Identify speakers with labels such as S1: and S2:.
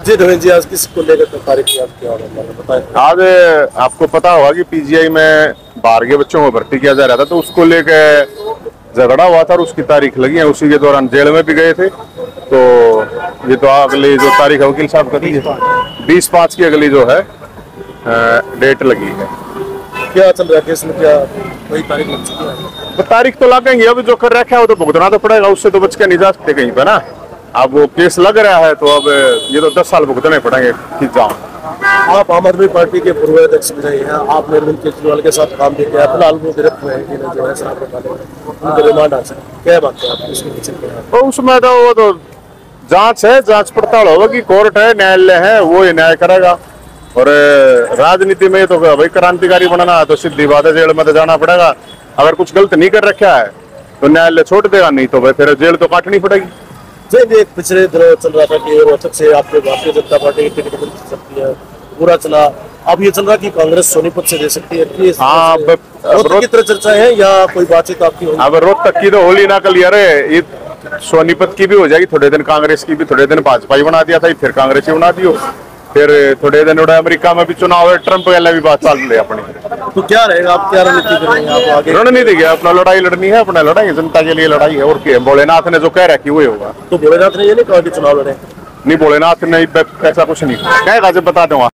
S1: जी रविंद्र जी आज किसको लेकर
S2: आज आपको पता होगा कि पीजीआई में बाहर के बच्चों को भर्ती किया जा रहा था तो उसको लेके झगड़ा हुआ था और उसकी तारीख लगी है। उसी के दौरान जेल में भी गए थे। तो ये तो अगली जो तारीख है वकील साहब करी है। बीस पाँच की अगली जो है डेट लगी है।
S1: क्या चल रहा है? केस में क्या वही तारीख लग चुकी है?
S2: तो तारीख तो लगेंगे। अभी जो कर रखा है वो तो भुगतना तो पड़ेगा। उससे तो बच के नहीं जा सकते कहीं पे ना? अब वो केस लग रहा है तो अब ये तो दस साल भुगतने पड़ेंगे कि जाओ
S1: आप आम आदमी पार्टी के पूर्व अध्यक्ष भी रहे हैं आपने अरविंद केजरीवाल के साथ काम भी किया फ़िलहाल वो गिरफ्त हुए हैं जो है उनको रिमांड हासिल क्या बात है आप इसके पीछे
S2: तो उसमें तो वो तो जाँच है जाँच पड़ताल होगी कोर्ट है न्यायालय है वो ही न्याय करेगा। और राजनीति में तो भाई क्रांतिकारी बनना है तो सीधी बात है जेल में तो जाना पड़ेगा। अगर कुछ गलत नहीं कर रखा है तो न्यायालय छोड़ देगा नहीं तो भाई फिर जेल तो काटनी पड़ेगी।
S1: जी एक पिछले दिनों चल रहा था कि रोहतक से आपके भारतीय जनता पार्टी की टिकट मिल सकती है पूरा चला। अब ये चल रहा कि कांग्रेस सोनीपत से दे सकती है
S2: हाँ,
S1: रोहतक की तरह चर्चा है या कोई बातचीत आपकी
S2: अब रोहतक की तो होली ना कल यार सोनीपत की भी हो जाएगी थोड़े दिन कांग्रेस की भी थोड़े दिन भाजपा ही बना दिया था फिर कांग्रेस ही बना दियो। फिर थोड़े दिन उड़ा अमेरिका में भी चुनाव है ट्रंप वाला भी बात चल रही है अपनी।
S1: तो क्या रहेगा? आप क्या रणनीति करेंगे आप आगे?
S2: रणनीति क्या? अपना लड़ाई लड़नी है अपना लड़ाई जनता के लिए लड़ाई है और क्या है? भोलेनाथ ने जो कह रहा है की वही होगा।
S1: तो भोलेनाथ ने ये नहीं कहा कि चुनाव लड़े।
S2: नहीं भोलेनाथ ने ऐसा कुछ नहीं। कहेगा जब बता दूँगा